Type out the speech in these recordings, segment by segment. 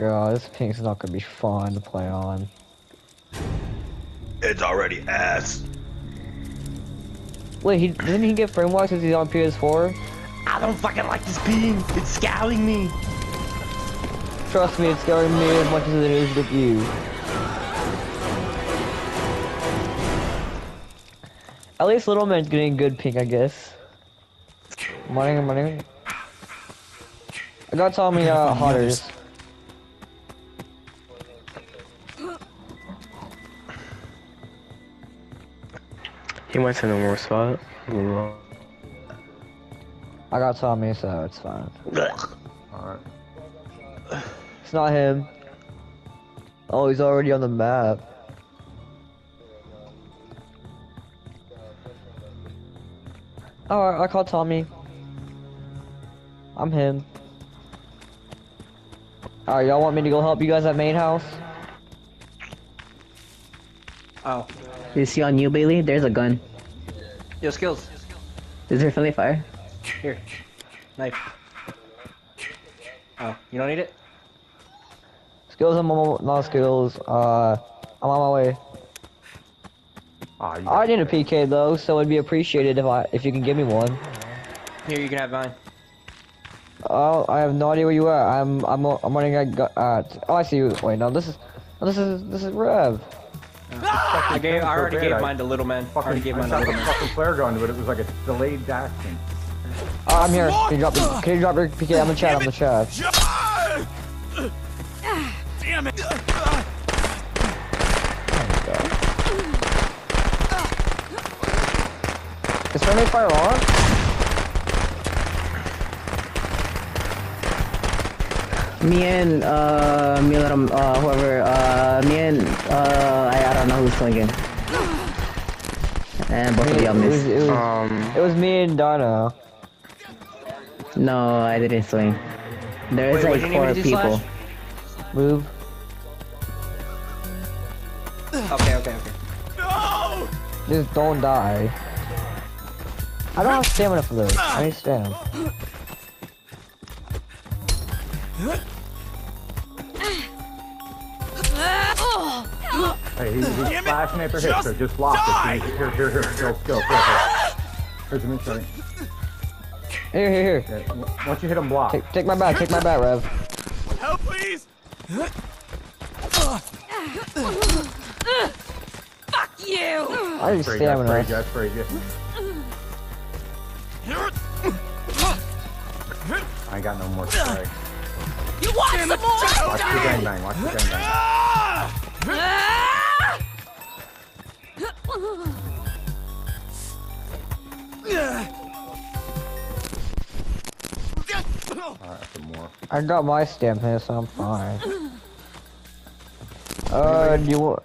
god, this pink's not gonna be fun to play on. It's already ass. Wait, he didn't he get frame walk since he's on PS4? I don't fucking like this ping. It's scowling me. Trust me, it's scaring me as much as it is with you. At least Little Man's getting good pink, I guess. Morning, morning. I got Tommy uh, Hotters. He went to the more spot. I got Tommy, so it's fine. Alright. It's not him. Oh, he's already on the map. Alright, I called Tommy. I'm him. Alright, y'all want me to go help you guys at main house? Oh. You see on you, Bailey? There's a gun. Yo, skills. Is there friendly fire? Here. Knife. Oh, you don't need it? Skills, I'm on not skills. Uh, I'm on my way. You I need a PK though, so it'd be appreciated if I if you can give me one. Here, you can have mine. Oh, I have no idea where you are. I'm I'm I'm running at. gu- at oh, I see you. Wait, no, this is oh, this is this is Rev. I gave. I already so gave I mine to little man. I already gave I mine to shot little the man. fucking flare gun, but it was like a delayed action. Oh, I'm here. Can you drop the, Can you drop your PK? I'm in chat. I'm in the chat. Damn it! Is friendly fire on? Me and uh, me and um, uh, whoever, uh, me and uh, I, I don't know who's swinging. And both of y'all was, missed. it was, Um, it was me and Donna. No, I didn't swing. There is like do you need me four people. Slash? Move. Okay, okay, okay. No! Just don't die. I don't have stamina for this. I need stamina. Hey, he's, he's Damn it, flashing at their hips, so just just block die! it. Here, here, here, skill, skill, here, here. Here's an insight. Here, here, here. Yeah, w- once you hit him, block. Take, take my bat. Take my bat, Rev. Help, please! I need Sprayed you, I sprayed stamina. you, I sprayed you. I ain't got no more spray. You want some more? Watch the gangbang, watch the gangbang. Ah! Ah! Alright, some more. I got my stamina, so I'm fine. Uh, do you want?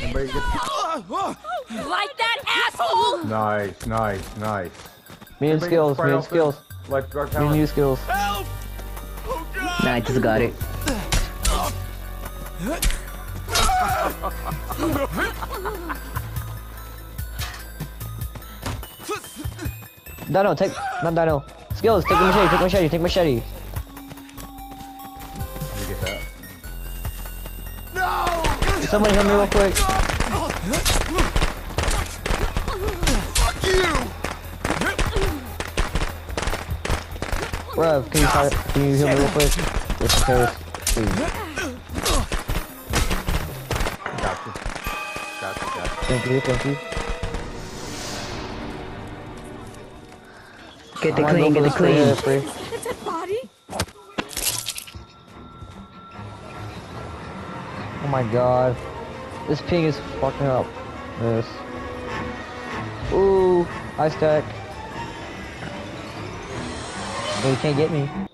Anybody get... Like that asshole! Nice, nice, nice. Me and skills. get Me and skills. off the Me and you skills. Help! Oh god! Nah, I just got it. Dino, take not Dino. Skills, take the machete. Take machete. Take machete. Let me get that. No! Somebody help me real quick. Fuck you! Rev, can you can you heal me real quick? Just in case. Please. Thank you. Thank you. Get the clean, get the clean. free. It's a body? Oh my god. This ping is fucking up. This. Ooh, ice stack. No, you can't get me.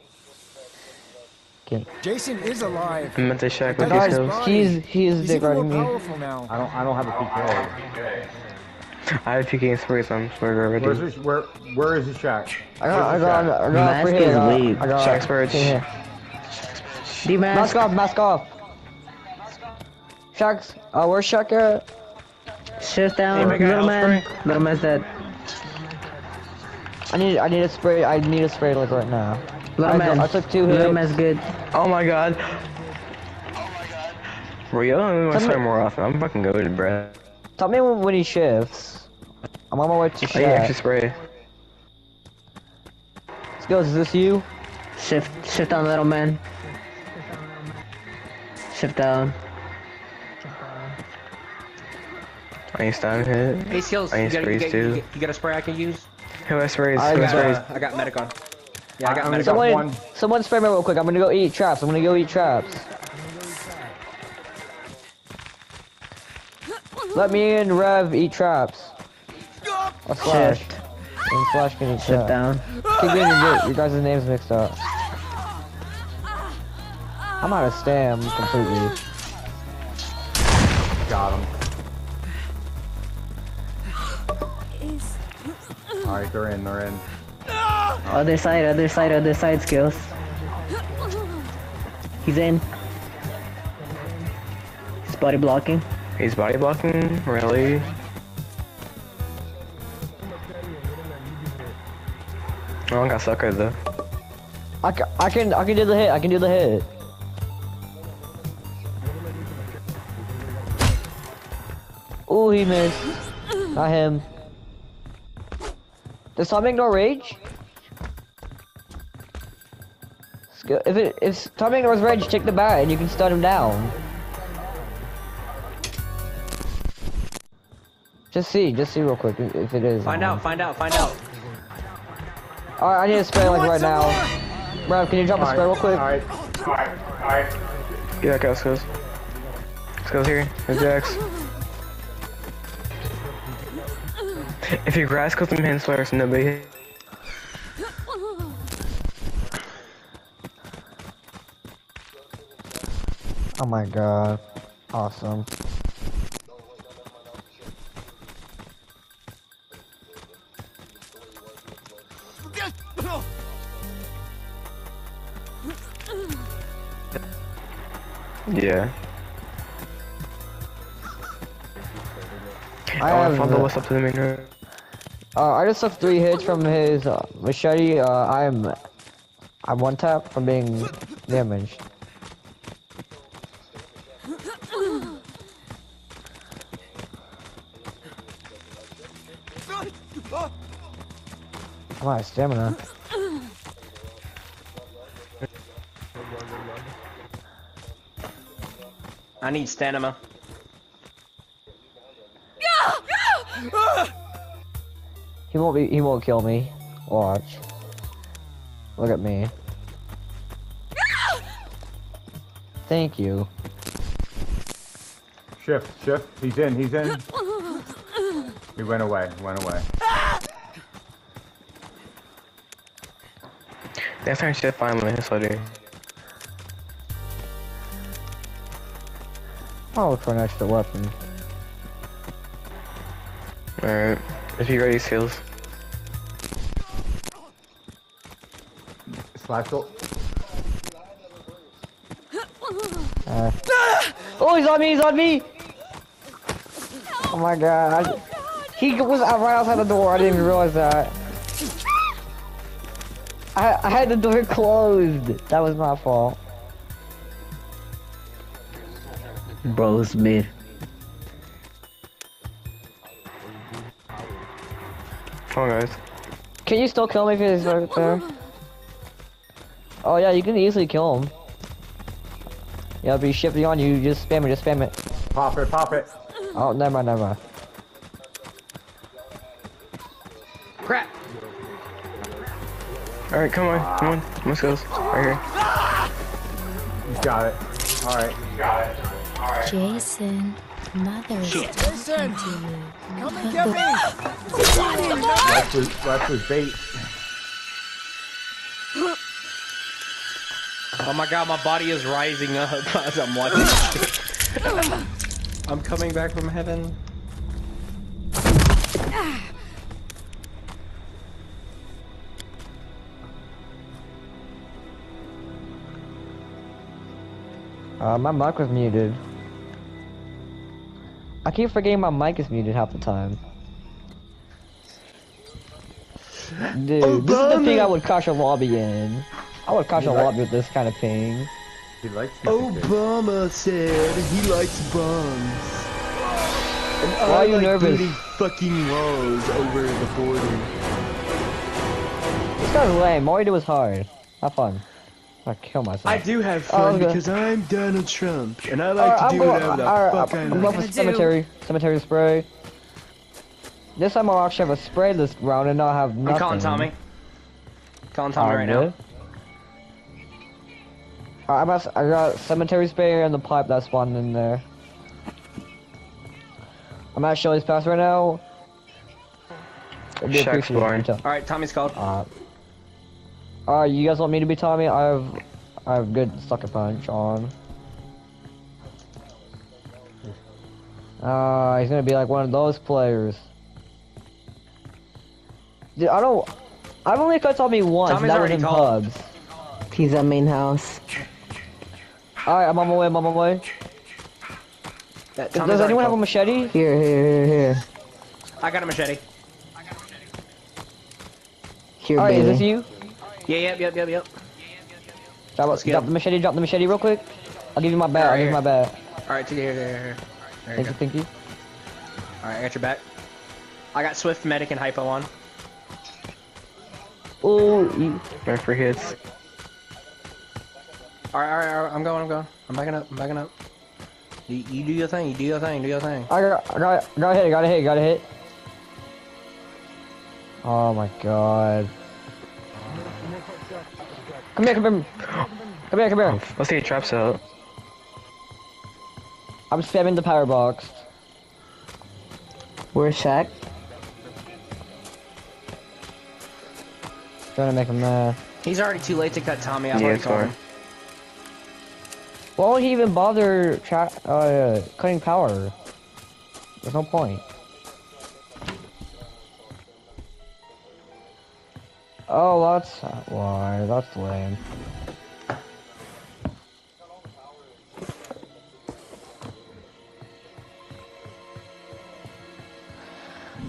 Can't. Jason is alive. I meant to check with Guys, he's he's He's dick even more riding me. now. I don't, I don't have a PK. I have PK and spray, so I'm sprayed Where's already. this, where, where is the shack? I got, I Where's the got. I got Mask free is hit. I got, weak. I got. Shack Spurge. here. D-Mask. Mask off, mask off. Sharks, uh, where's Shark at? Shift down, Hey, little man. spray. Little man's dead. I need, I need a spray. I need a spray like right now. Little I, man. I took two Little hits. man's good. Oh my god. Rio, I want to Tell me- start more often. I'm fucking goaded, bruh. Tell me when, when he shifts. I'm on my way to I shift. can actually spray. Let's go. Is this you? Shift, shift down, little man. Shift down. I need stun hit. Hey, skills. I You need got, you, sprays got, too. you, got, you got a spray I can use? Who has sprays? I Who got- sprays? uh, I got medic on. Yeah, I got I only medic got on. Someone, one. someone spray me real quick. I'm gonna go eat traps. I'm gonna go eat traps. Let me and Rev eat traps. Or Slash. Shift. And Slash can eat Shift traps. down. Keep getting your, your guys' names mixed up. I'm out of stam completely. Got him. Alright, they're in, they're in. Other side, other side, other side skills. He's in. He's body blocking. He's body blocking? Really? Oh, I got sucker though. I, ca- I can I can do the hit. I can do the hit. Ooh, he missed. Not him. Does Tom ignore rage? Sk- If it if Tom ignores rage, take the bat and you can stun him down. Just see, just see real quick if if it is. Find on. out, find out, find out. Alright, I need a spray like right now. Rev, can you drop a spray real quick? Alright. Alright. Alright. Get that guy, skills. Skills here. There's Jax. If your grass goes to hand slayers, nobody hit. Oh my god. Awesome. Yeah. I I have follow what's up to the main road. Uh, I just took three hits from his uh, machete. Uh, I'm, I'm one tap from being damaged. I'm of stamina. I need stamina. He won't be. He won't kill me. Watch. Look at me. Thank you. Shift, shift. He's in, he's in. He went away, went away. Next time, shit finally. That's what I do. I'll look for an extra weapon. Alright. If you ready, skills. Slash ult. Uh, oh, he's on me! He's on me! Oh my god! I- he was right outside the door. I didn't even realize that. I I had the door closed. That was my fault. Bro's mid. Come on, guys. Can you still kill me if he's right there? Oh yeah, you can easily kill him. Yeah, it'll be shifting on you. Just spam it. Just spam it. Pop it, pop it. Oh, never mind. Never mind. Alright, come on. Come on. Come on, skills. Right here. He's got it. Alright. Jason, mother is Jason, talking to you. come and get me! Left was, left was bait. Oh my god, my body is rising up as I'm watching. I'm coming back from heaven. Uh, my mic was muted. I keep forgetting my mic is muted half the time. Dude, this is the thing I would crash a lobby in. I would catch a lobby with this kind of ping. He likes. Obama said he likes bombs. And Why are I you like nervous? building fucking walls over the border. This guy's lame. All he did was hard. Have fun. I kill myself. I do have Oh, fun okay. because I'm Donald Trump, and I like Alright, to I'm do going, whatever the alright, fuck I I'm like. going for cemetery. Cemetery spray. This time I'll actually have a spray this round and not have nothing. I'm calling Tommy. Calling Tommy Oh, right good. Alright, I'm at, I got cemetery spray and the pipe that spawned in there. I'm at Shelly's pass right now. It'd be Shack's appreciated if you blind. tell- now. Alright, Tommy's called. Uh, Alright, you guys want me to be Tommy? I have, I have good sucker punch on. Uh, he's gonna be like one of those players. Dude, I don't. I've only cut Tommy once. Tommy's that was already in called. pubs. He's at main house. Alright, I'm on my way. I'm on my way. Yeah, Does, Tommy's does anyone have a machete? Here, here, here, here. I got a machete. i Here, Alright, is baby. this you? Yeah, yep, yep, yep, yep. Drop, Let's drop the machete. Drop the machete real quick. I'll give you my bat. I'll give you my bat. Alright, here, here, here, here. There you Thank you, thank you. Alright, I got your back. I got Swift, Medic, and Hypo on. Oh, you, Right for hits. Alright, alright, alright, I'm going, I'm going. I'm backing up, I'm backing up. You, you do your thing, you do your thing, do your thing. I got, I got, got a hit, got a hit, got a hit. Oh my god. Come here, come here. Come here, come here. Let's take traps out. I'm spamming the power box. Where's Shack? Trying to make him mad. He's already too late to cut Tommy. I've Yeah, already told him. Why would he even bother tra- uh, cutting power? There's no point. Oh, that's why. That's lame.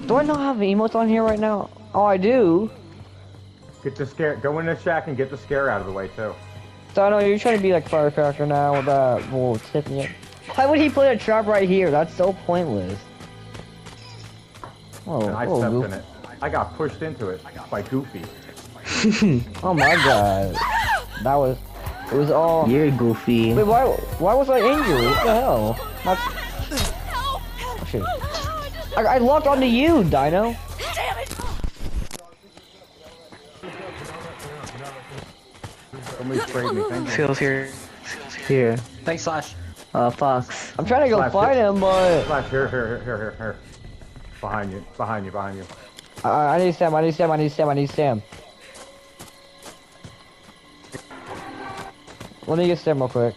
Do I not have emotes on here right now? Oh, I do. Get the scare. Go in the shack and get the scare out of the way too. So I know you're trying to be like firecracker now with that whole tipping it. Why would he put a trap right here? That's so pointless. Oh, And I oh, stepped goof. in it. I got pushed into it by Goofy. oh my god. That was, it was all. You're goofy. Wait, why, why was I injured? What the hell? That's, oh, shit. I, I locked onto you, Dino. Damn it! Somebody sprayed me. Thank you. Seals here. Here. Thanks, Slash. Uh, Fox. I'm trying to go Flash, find hit. him, but Flash, here, here, here, here, here, here. Behind you, behind you, behind you. I, I need Sam. I need Sam. I need Sam. I need Sam. Let me get Sam real quick.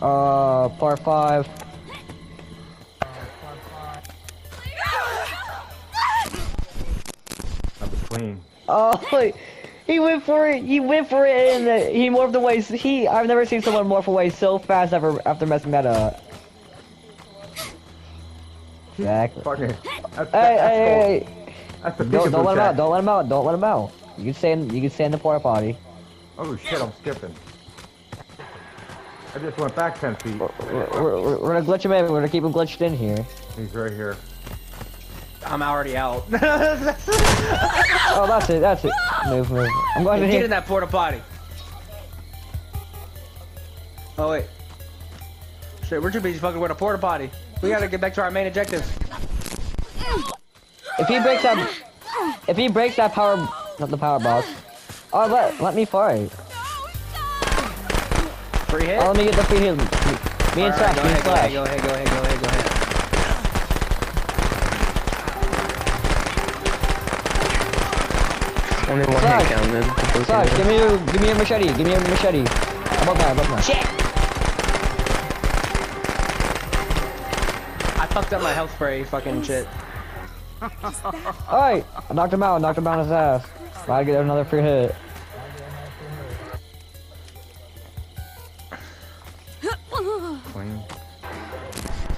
Uh, part five. That was clean. Oh, he went for it. He went for it, and he morphed away. He, I've never seen someone morph away so fast ever after messing that up. Exactly. Fucking. That's, that's, Hey, hey, hey, that's the! Don't, don't let him out! Don't let him out! Don't let him out! You can stay in. You can stay in the porta potty. Oh shit, I'm skipping. I just went back 10 feet. We're, we're, we're gonna glitch him in. We're gonna keep him glitched in here. He's right here. I'm already out. Oh, that's it. That's it. Move, move. I'm going to Get in that porta potty. Oh wait. Shit, we're too busy fucking with a porta potty. We gotta get back to our main objectives. If he breaks that, if he breaks that power, not the power box. Oh, let let me fight. Free hit. Oh, let me get the free hit. Me and Alright, Slash. go Me and ahead, go ahead, Slash. go ahead, go ahead, go ahead, go ahead. Only one Slash. hit count then. Slash, give me your, give me your machete. Give me your machete. Above that, above that. Shit! Fucked up my health spray, fucking shit. Alright, I knocked him out. Knocked him out his ass. Gotta get another free hit. Clean.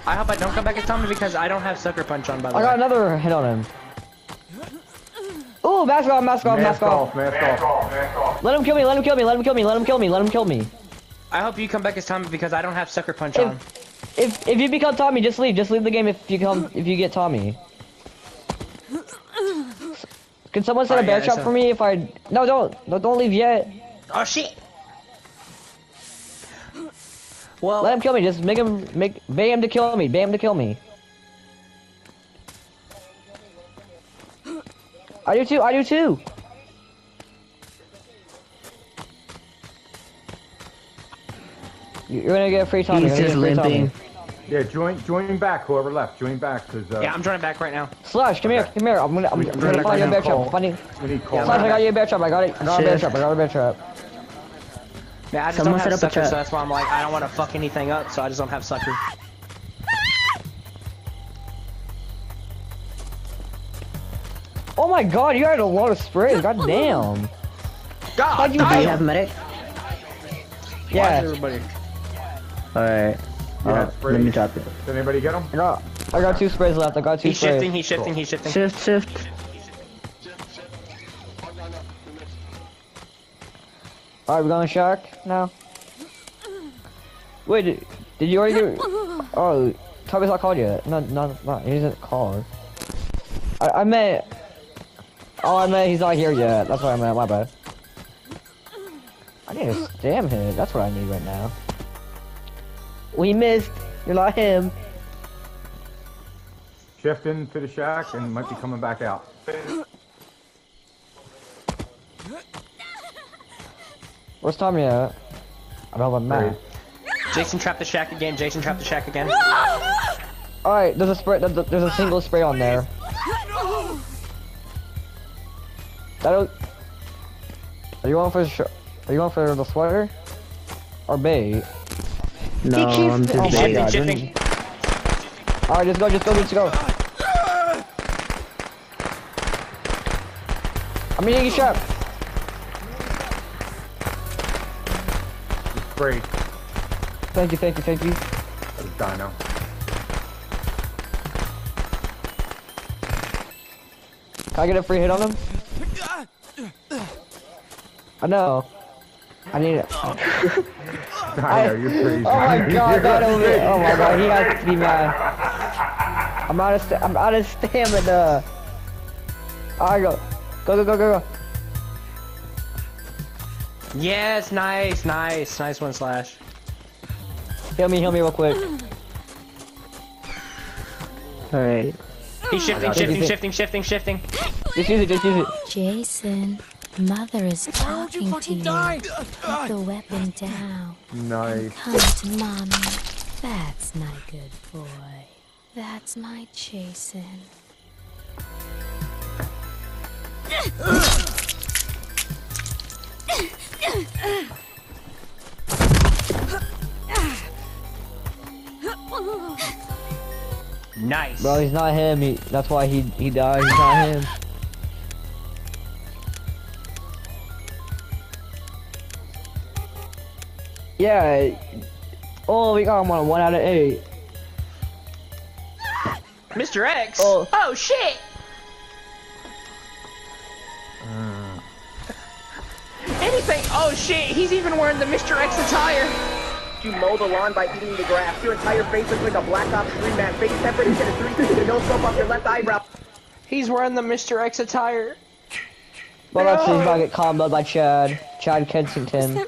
I hope I don't come back as Tommy because I don't have sucker punch on. By the I way. I got another hit on him. Ooh, mask off, mask off, mask Mask off. off, mask off. Let him kill me, let him kill me, let him kill me, let him kill me, let him kill me. I hope you come back as Tommy because I don't have sucker punch on. If, if you become Tommy, just leave. Just leave the game if you come if you get Tommy. Can someone set a bear yeah, trap for me if I? No, don't, no, don't leave yet. Oh shit! Well, Let him kill me. Just make him make bait him to kill me. Bait him to kill me. I do too. I do too. You're gonna get a free Tommy. He's just gonna get a free limping. Yeah, join join back. Whoever left, join back because uh, yeah, I'm joining back right now. Slash, come here, come here. I'm gonna, I'm We- gonna find you a bear trap. call. I'm finding. we need Yeah. Slash, I got you a bear trap. I got it. I got a bear trap. I got a bear trap. Yeah, I just Someone don't set have up a sucker, trap. so that's why I'm like, I don't want to fuck anything up, so I just don't have sucker. Oh my god, you had a lot of sprays. God damn. God, How'd you Do you damn. have medic? Yeah. everybody. Alright. Uh, let me drop it. Did anybody get them? I got, I got two sprays left. I got two He's sprays. shifting, he's shifting, he's shifting. Shift, shift. Alright, we're going shark now. Wait, did, did you already get? Oh, Tommy's not called yet. No, no, no, he isn't called. I, I meant. Oh, I meant he's not here yet. That's what I meant. My bad. I need a stam hit. That's what I need right now. We missed. You're not him. Shift into the shack and might be coming back out. Where's Tommy at? I don't have. Jason trapped the shack again, Jason trapped the shack again. Alright, there's a spray. There's a, single spray on there. That'll. Are you going for the sh- Are you going for the sweater? Or bait? No, keeps- I'm just oh my God. shifting, shifting. Alright, just go, just go, just go. I'm eating a shot. Spray. Thank you, thank you, thank you. That was Dino. Can I get a free hit on him? I know. I need it. Dino, you're crazy. Oh my god, that over Oh my god, he has to be mad. I'm out of st I'm out of stamina. Alright, go. Go, go, go, go, go. Yes, nice, nice, nice one, Slash. Heal me, heal me real quick. Alright. He's shifting, shifting, shifting, shifting, shifting. Just use it, just use it. Jason, Mother is Told you talking to fucking you. die. Put the weapon down. Nice. Come to mommy. That's my good boy. That's my Jason. Nice. Bro, he's not him. He, that's why he he died. He's not him. Yeah. Oh, we got him on a one out of eight. Mr. X? Oh. oh shit! Anything? Oh shit, he's even wearing the Mr. X attire. You mow the lawn by eating the grass. Your entire face looks like a Black Ops 3 man. Face separation of 360 no scope off your left eyebrow. He's wearing the Mr. X attire. Well, that's he's about to get comboed by Chad. Chad Kensington.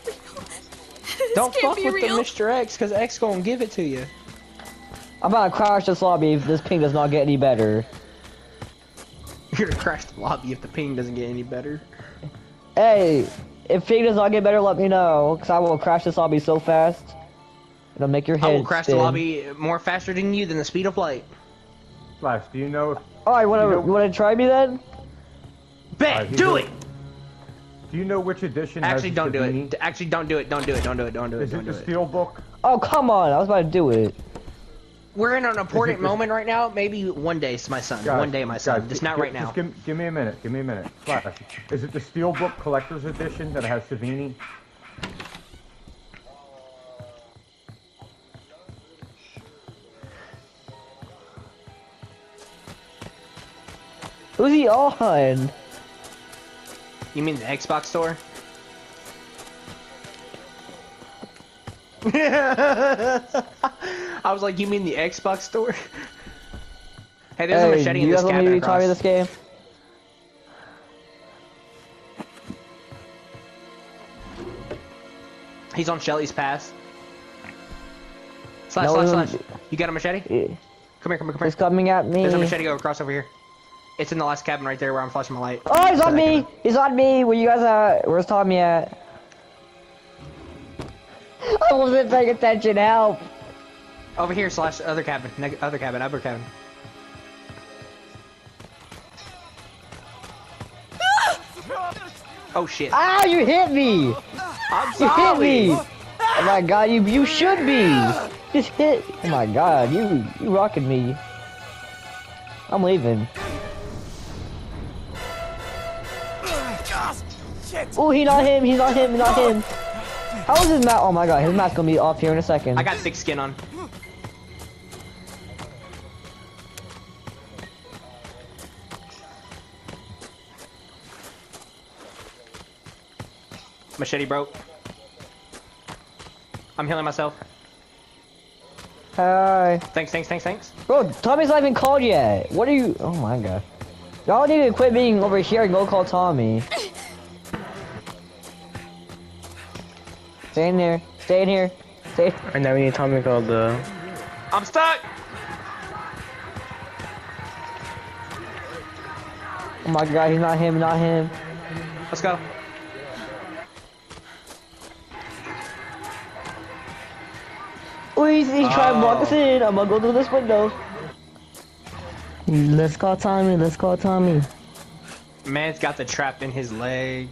Don't fuck with real. the Mr. X, cause X gonna give it to you. I'm about to crash this lobby if this ping does not get any better. You're gonna crash the lobby if the ping doesn't get any better. Hey, if ping does not get better, let me know, cause I will crash this lobby so fast. It'll make your head I will crash spin. the lobby more faster than you than the speed of light. Flash, do you know if Alright, wanna, You know- you wanna try me then? Bet, Alright, he's do doing- it! Do you know which edition? Actually, don't do it. Actually, don't do it. Don't do it. Don't do it. Don't do it. Is don't it the steel book? Oh come on! I was about to do it. We're in an important moment right now. Maybe one day, my son. Guys, one day, my son. Guys, just not right now. Just give, give, me a minute. Give me a minute. Flash. Is it the steel book collector's edition that has Savini? Who's he on? You mean the Xbox store? I was like, you mean the Xbox store? hey, there's a machete in this guys want cabin to try across. this game? He's on Shelly's pass. Slash, No, slash, slash. You got a machete? Yeah. Come here, come here, come here. He's coming at me. There's a machete over across over here. It's in the last cabin right there where I'm flashing my light. Oh, he's So on me! can- He's on me! Where you guys at? Where's Tommy at? I wasn't paying attention, help! Over here, slash other cabin, other cabin, upper cabin. Oh shit! Ah, you hit me! I'm sorry. You hit me! Oh my god, you you should be! Just hit! Oh my god, you you rocking me. I'm leaving. Oh, he not him, he's not him, he's not him. How is his mask? Oh my god, his mask gonna be off here in a second. I got thick skin on. Machete broke. I'm healing myself. Hi. Thanks, thanks, thanks, thanks. Bro, Tommy's not even called yet. What are you? Oh my god. Y'all need to quit being over here and go call Tommy. Stay in there. Stay in here. Stay. I now we need Tommy called the. I'm stuck! Oh my god, he's not him, not him. Let's go. Oh, he's, he's trying to block us Oh. in. I'm gonna go through this window. Let's call Tommy. Let's call Tommy. Man's got the trap in his leg.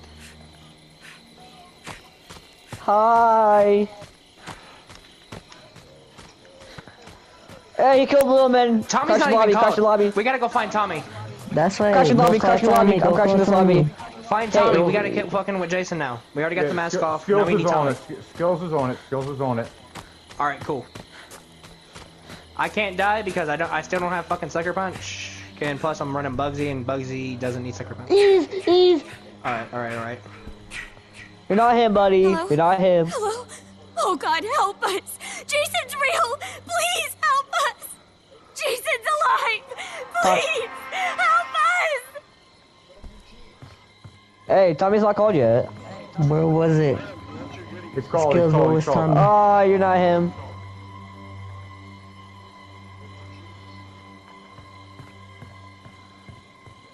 Hi. Hey, he killed Little Man. Tommy's crash not the lobby, even crash the lobby. We gotta go find Tommy. That's right. Crash the lobby, call crash the lobby. Tommy, I'm go crashing call this lobby. Find Tommy. oh. we gotta get fucking with Jason now. We already got the mask off. Skills Now we is need on Tommy. it. Skills is on it. Skills is on it. All right, cool. I can't die because I don't. I still don't have fucking sucker punch. Okay, and plus I'm running Bugsy, and Bugsy doesn't need sucker punch. Ease, ease. All right, all right, all right. You're not him, buddy. Hello? You're not him. Hello? Oh God, help us! Jason's real! Please help us! Jason's alive! Please help us! Hey, Tommy's not called yet. Where was it? It's called. Skills, it's called. It's called. Tommy? Oh, you're not him.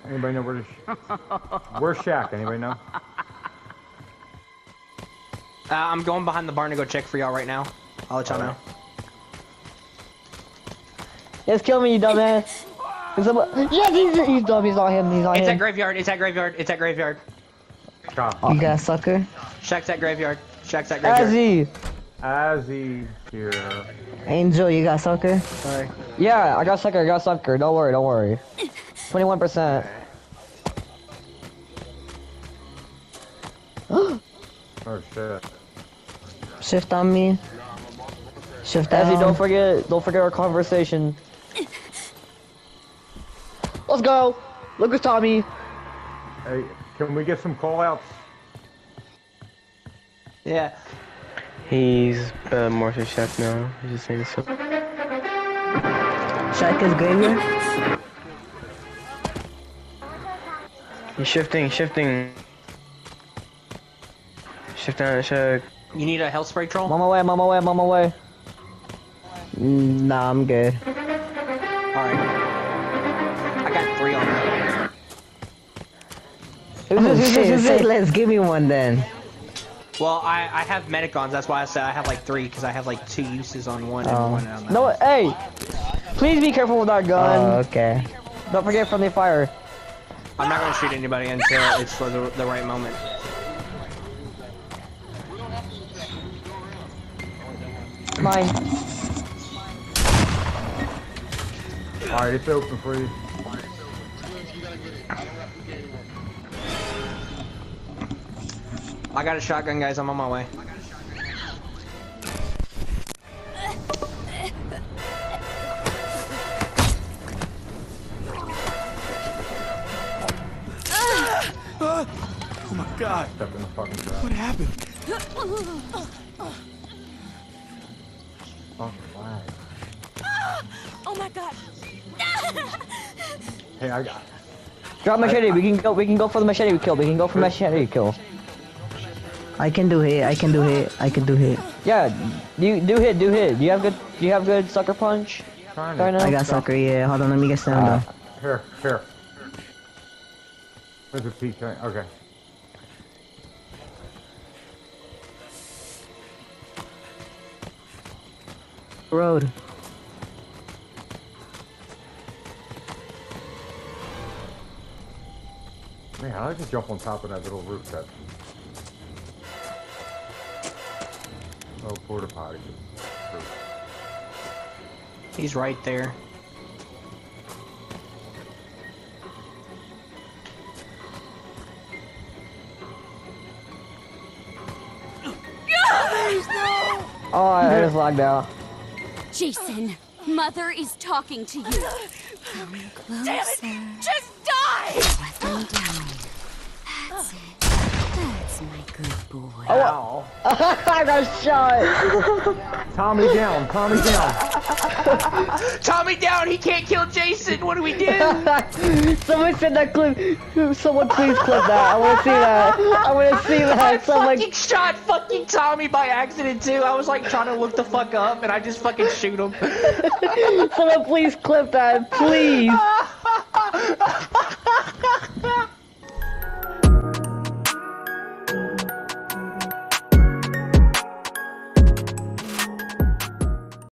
Anybody know where to? Sh- Where's Shack? Anybody know? Uh, I'm going behind the barn to go check for y'all right now. I'll let y'all know. Yes, kill me, you dumbass. Is someone- Yes, he's, he's dumb. He's not him. He's not It's him. at graveyard. It's at graveyard. It's at graveyard. Chop. You got sucker? Shack's at graveyard. Shack's at graveyard. Azzy. Azzy here. Angel, you got sucker? Sorry. Yeah, I got sucker. I got sucker. Don't worry. Don't worry. Twenty-one percent. Oh shit. Shift on me. Shift Azzy, down. don't forget. Don't forget our conversation. Let's go. Look at Tommy. Hey, can we get some call outs? Yeah. He's uh, more to chef now. He's just saying so. Shack is graveyard. He's shifting, shifting. Shift down, check. You need a health spray troll. I'm on my way. I'm on my way. I'm on my way. Mm, Nah, I'm good. All right. I got three on me. Who's Oh, this? Who's this? shit, Who's this? let's give me one then. Well, I I have medicons. That's why I said I have like three because I have like two uses on one and Oh. one on the No, hey. Please be careful with our gun. Oh, okay. Don't forget friendly fire. I'm not gonna shoot anybody until it's for the, the right moment. Mine. All right, it's open for you. I got a shotgun, guys. I'm on my way. Oh my god. Step in the fucking trap. What happened? Fucking lag. Oh my god. Hey, I got. Drop machete. We can go. We can go for the machete we kill. We can go for machete kill. I can do hit. I can do hit. I can do hit. Yeah. Do do hit. Do hit. Do you have good? Do you have good sucker punch? Trying Right to. I got sucker. Yeah. Hold on. Let me get Uh, down Here, here. There's a piece. Okay. Road. Man, I like to jump on top of that little roof. That. Oh, porta potty. He's right there. Oh, I, I just logged out. Jason, Mother is talking to you. Come closer. Just die! Let them down. That's it. That's my good boy. Oh, I got shot. Tommy down. Tommy down. Tommy down! He can't kill Jason! What do we do? Someone send that clip. Someone please clip that. I want to see that. I want to see I that. Someone. fucking shot fucking Tommy by accident too. I was like trying to look the fuck up and I just fucking shoot him. Someone please clip that, please.